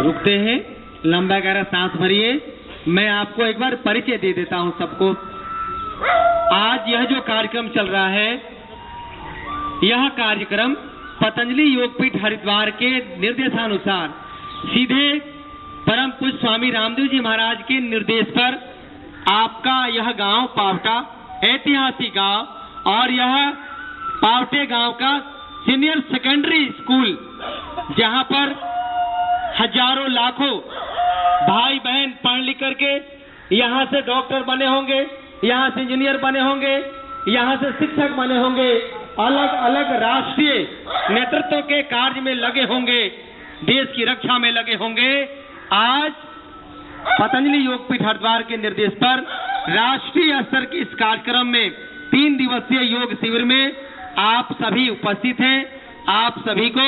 रुकते हैं लंबा गहरा सांस भरिए। मैं आपको एक बार परिचय दे देता हूँ सबको। आज यह जो कार्यक्रम चल रहा है, यह कार्यक्रम पतंजलि योगपीठ हरिद्वार के निर्देशानुसार सीधे परम पूज्य स्वामी रामदेव जी महाराज के निर्देश पर आपका यह गाँव पावटा ऐतिहासिक गाँव और यह पावटे गाँव का सीनियर सेकेंडरी स्कूल, जहाँ पर हज़ारों लाखों भाई बहन पढ़ लिख करके यहाँ से डॉक्टर बने होंगे, यहाँ से इंजीनियर बने होंगे, यहाँ से शिक्षक बने होंगे, अलग अलग राष्ट्रीय नेतृत्व के कार्य में लगे होंगे, देश की रक्षा में लगे होंगे। आज पतंजलि योगपीठ हरिद्वार के निर्देश पर राष्ट्रीय स्तर के इस कार्यक्रम में तीन दिवसीय योग शिविर में आप सभी उपस्थित हैं। आप सभी को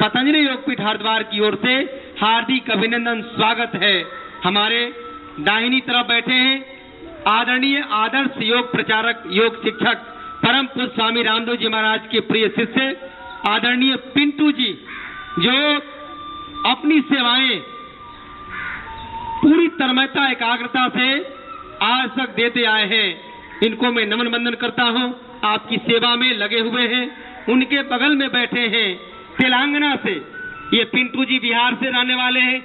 पतंजलि योगपीठ हरिद्वार की ओर से हार्दिक अभिनंदन, स्वागत है। हमारे दाहिनी तरफ़ बैठे हैं आदरणीय आदर्श योग प्रचारक, योग शिक्षक परम पूज्य स्वामी रामदेव जी महाराज के प्रिय शिष्य, आदरणीय पिंटू जी, जो अपनी सेवाएँ पूरी तन्मयता, एकाग्रता से आज तक देते आए हैं। इनको मैं नमन बंदन करता हूँ। आपकी सेवा में लगे हुए हैं। उनके बगल में बैठे हैं। तेलंगाना से ये पिंटू जी बिहार से रहने वाले हैं।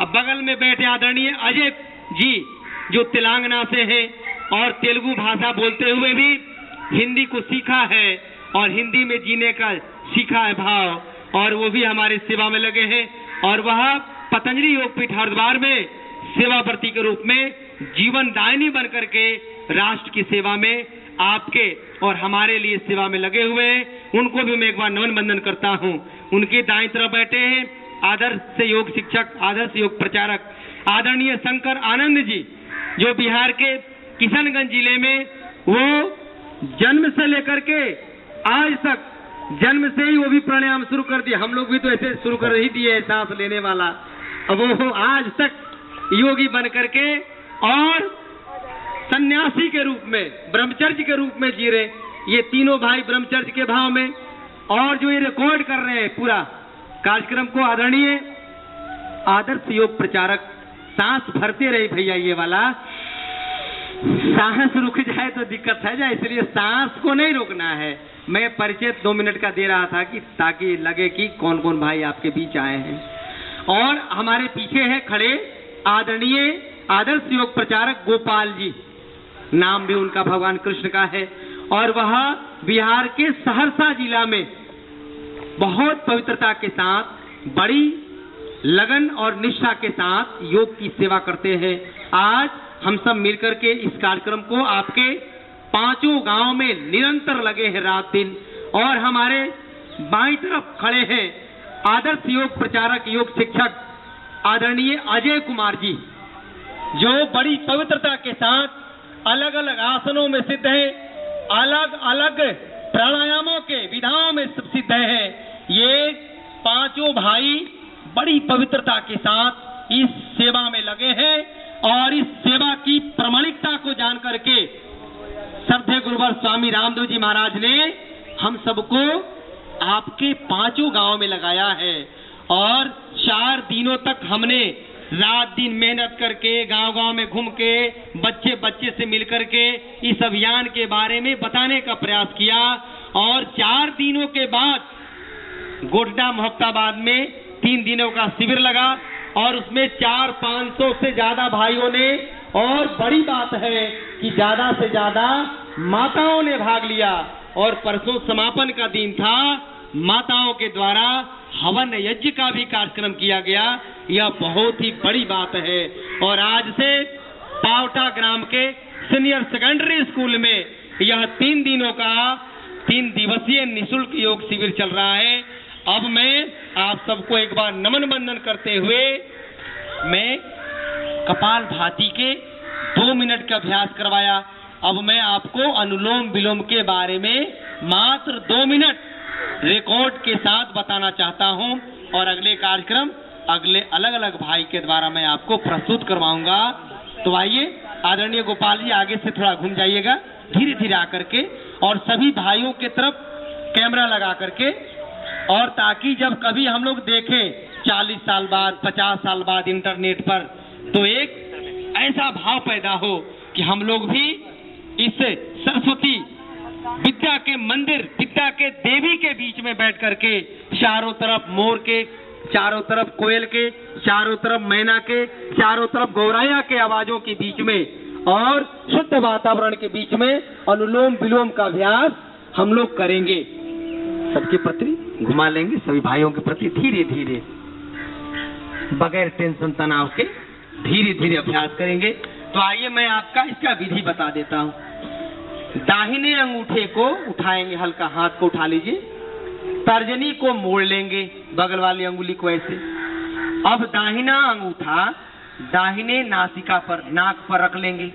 अब बगल में बैठे आदरणीय अजय जी, जो तेलंगाना से हैं और तेलुगु भाषा बोलते हुए भी हिंदी को सीखा है और हिंदी में जीने का सीखा है भाव, और वो भी हमारे सेवा में लगे हैं। और वह पतंजलि योगपीठ हरिद्वार में सेवावर्ती के रूप में जीवन दायनी बन करके राष्ट्र की सेवा में आपके और हमारे लिए सेवा में लगे हुए हैं। उनको भी मैं एक बार नमन बंदन करता हूँ। उनके दाएँ तरफ़ बैठे हैं। आदर्श योग शिक्षक, आदर्श योग प्रचारक, आदरणीय शंकर आनंद जी, जो बिहार के किशनगंज ज़िले में वो जन्म से लेकर के आज तक जन्म से ही वो भी प्राणायाम शुरू कर दिया हम लोग भी तो ऐसे शुरू कर ही दिए सांस लेने वाला। अब वो आज तक योगी बन करके और सन्यासी के रूप में, ब्रह्मचर्य के रूप में जी रहे ये तीनों भाई ब्रह्मचर्य के भाव में और जो ये रिकॉर्ड कर रहे हैं पूरा कार्यक्रम को आदरणीय आदर्श योग प्रचारक, सांस भरते रहे भैया ये वाला। सांस रुक जाए तो दिक्कत है जाए, इसलिए सांस को नहीं रोकना है। मैं परिचय दो मिनट का दे रहा था कि ताकि लगे कि कौन कौन भाई आपके बीच आए हैं। और हमारे पीछे है खड़े आदरणीय आदर्श योग प्रचारक गोपाल जी। नाम भी उनका भगवान कृष्ण का है। और वह बिहार के सहरसा जिला में बहुत पवित्रता के साथ, बड़ी लगन और निष्ठा के साथ योग की सेवा करते हैं। आज हम सब मिलकर के इस कार्यक्रम को आपके पाँचों गाँव में निरंतर लगे हैं रात दिन। और हमारे बाई तरफ़ खड़े हैं आदर्श योग प्रचारक, योग शिक्षक आदरणीय अजय कुमार जी, जो बड़ी पवित्रता के साथ अलग अलग आसनों में सिद्ध है अलग अलग प्राणायामों के विधाओं में सिद्ध है। ये पाँचों भाई बड़ी पवित्रता के साथ इस सेवा में लगे हैं और इस सेवा की प्रमाणिकता को जान करके श्रद्धे गुरुवर स्वामी रामदेव जी महाराज ने हम सबको आपके पाँचों गाँव में लगाया है और चार दिनों तक हमने रात दिन मेहनत करके गाँव गाँव में घूम के बच्चे बच्चे से मिल करके इस अभियान के बारे में बताने का प्रयास किया। और चार दिनों के बाद, गोड्डा मोहब्बाबाद में तीन दिनों का शिविर लगा और उसमें चार पाँच सौ से ज़्यादा भाइयों ने, और बड़ी बात है कि ज़्यादा से ज़्यादा माताओं ने भाग लिया। और परसों समापन का दिन था। माताओं के द्वारा हवन यज्ञ का भी कार्यक्रम किया गया। यह बहुत ही बड़ी बात है। और आज से पावटा ग्राम के सीनियर सेकेंडरी स्कूल में यह तीन दिनों का तीन दिवसीय निशुल्क योग शिविर चल रहा है। अब मैं आप सबको एक बार नमन बंदन करते हुए मैं कपाल भाती के दो मिनट का अभ्यास करवाया। अब मैं आपको अनुलोम विलोम के बारे में मात्र दो मिनट रिकॉर्ड के साथ बताना चाहता हूँ और अगले कार्यक्रम अगले अलग अलग भाई के द्वारा मैं आपको प्रस्तुत करवाऊँगा। तो आइए, आदरणीय गोपाल जी, आगे से थोड़ा घूम जाइएगा धीरे धीरे आकर के और सभी भाइयों के तरफ़ कैमरा लगा करके और ताकि जब कभी हम लोग देखें, चालीस साल बाद, पचास साल बाद इंटरनेट पर तो एक ऐसा भाव पैदा हो कि हम लोग भी इस के मंदिर विद्या के देवी के बीच में बैठ करके चारों तरफ़ मोर के, चारों तरफ़ कोयल के, चारों तरफ़ मैना के, चारों तरफ़ गौराया के आवाजों के बीच में और शुद्ध वातावरण के बीच में अनुलोम विलोम का अभ्यास हम लोग करेंगे। सबके प्रति घुमा लेंगे, सभी भाइयों के प्रति धीरे धीरे। बगैर टेंशन तनाव के धीरे धीरे अभ्यास करेंगे। तो आइए मैं आपका इसका विधि बता देता हूँ। दाहिने अंगूठे को उठाएँगे, हल्का हाथ को उठा लीजिए। तर्जनी को मोड़ लेंगे, बगल वाली अंगुली को ऐसे। अब दाहिना अंगूठा दाहिने नासिका पर, नाक पर रख लेंगे।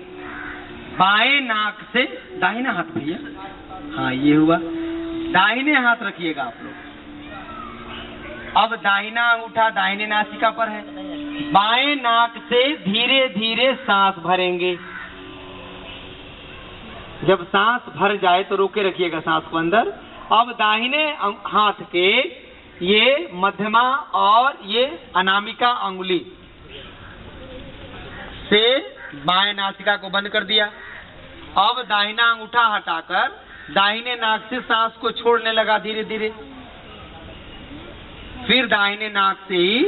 बाएँ नाक से, दाहिना हाथ भैया। हाँ ये हुआ। दाहिने हाथ रखिएगा आप लोग। अब दाहिना अंगूठा दाहिने नासिका पर है। बाएँ नाक से धीरे धीरे सांस भरेंगे। जब सांस भर जाए तो रोके रखिएगा सांस को अंदर। अब दाहिने हाथ के ये मध्यमा और ये अनामिका अंगुली से बाएँ नासिका को बंद कर दिया। अब दाहिना अंगूठा हटाकर दाहिने नाक से सांस को छोड़ने लगा धीरे धीरे फिर दाहिने नाक से ही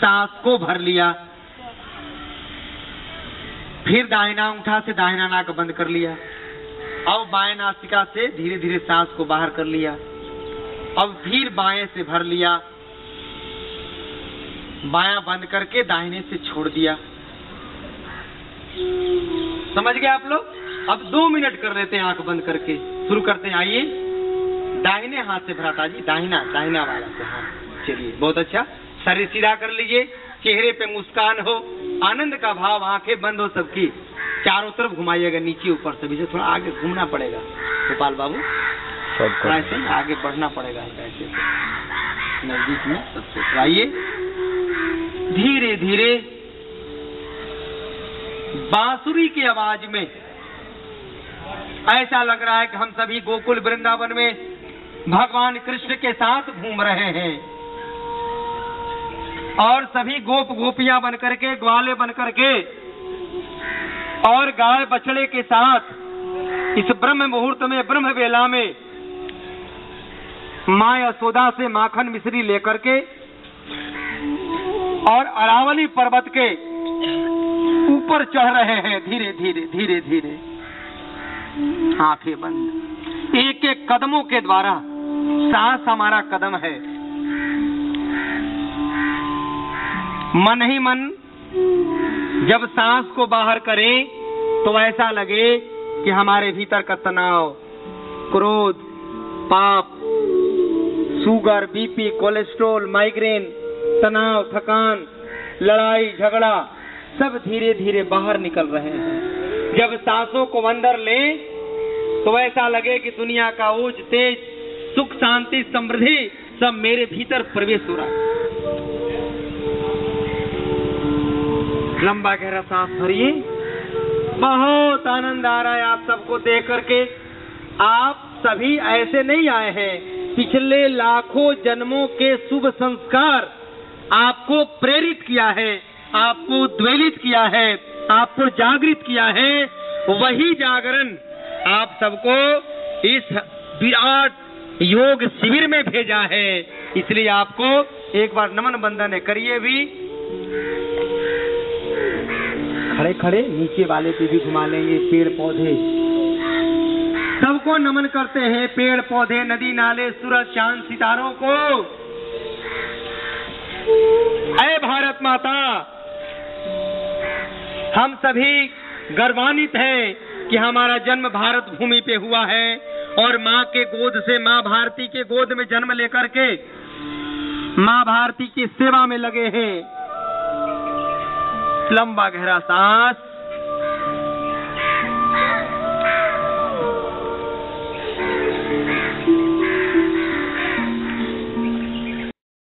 सांस को भर लिया। फिर दाहिना अंगूठा से दाहिना नाक बंद कर लिया। अब बाएँ नासिका से धीरे धीरे सांस को बाहर कर लिया। अब फिर बाएँ से भर लिया। बाया बंद करके दाहिने से छोड़ दिया। समझ गए आप लोग? अब दो मिनट कर लेते हैं आँख बंद करके। शुरू करते हैं। आइए। दाहिने हाथ से भराता जी दाहिना दाहिना वाला से। हाँ चलिए। बहुत अच्छा। शरीर सीधा कर लीजिए। चेहरे पे मुस्कान हो। आनंद का भाव आँखें बंद हो सबकी। चारों तरफ़ घुमाइएगा नीचे ऊपर से से थोड़ा आगे घूमना पड़ेगा। गोपाल बाबू थोड़ा ऐसे आगे बढ़ना पड़ेगा ऐसे। नज़दीक में सबसे तो आइए। धीरे धीरे। बांसुरी की आवाज़ में। ऐसा लग रहा है कि हम सभी गोकुल वृंदावन में भगवान कृष्ण के साथ घूम रहे हैं। और सभी गोप गोपियाँ बन करके ग्वाले बन करके और गाय बछड़े के साथ, इस ब्रह्म मुहूर्त में, ब्रह्म वेला में, माँ यशोदा से माखन मिश्री लेकर के और अरावली पर्वत के ऊपर चढ़ रहे हैं धीरे धीरे धीरे धीरे। आँखें बंद। एक एक कदमों के द्वारा सांस हमारा कदम है। मन ही मन जब सांस को बाहर करें तो ऐसा लगे कि हमारे भीतर का तनाव, क्रोध, पाप शुगर बीपी कोलेस्ट्रोल माइग्रेन तनाव, थकान, लड़ाई, झगड़ा, सब धीरे धीरे बाहर निकल रहे हैं। जब सांसों को अंदर ले तो ऐसा लगे कि दुनिया का ऊज तेज, सुख, शांति, समृद्धि सब मेरे भीतर प्रवेश हो रहा है। लंबा गहरा सांस भरिए। बहुत आनंद आ रहा है आप सबको देख करके। आप सभी ऐसे नहीं आए हैं। पिछले लाखों जन्मों के शुभ संस्कार आपको प्रेरित किया है, आपको उद्वेलित किया है, आपको जागृत किया है। वही जागरण आप सबको इस विराट योग शिविर में भेजा है। इसलिए आपको एक बार नमन बंधन करिए भी। खड़े खड़े नीचे वाले पे भी घुमा लेंगे पेड़ पौधे। सबको नमन करते हैं पेड़ पौधे, नदी नाले, सूरज, चाँद, सितारों को। अय भारत माता, हम सभी गर्वान्वित हैं कि हमारा जन्म भारत भूमि पे हुआ है और माँ के गोद से, माँ भारती के गोद में जन्म लेकर के माँ भारती की सेवा में लगे हैं। लंबा गहरा सांस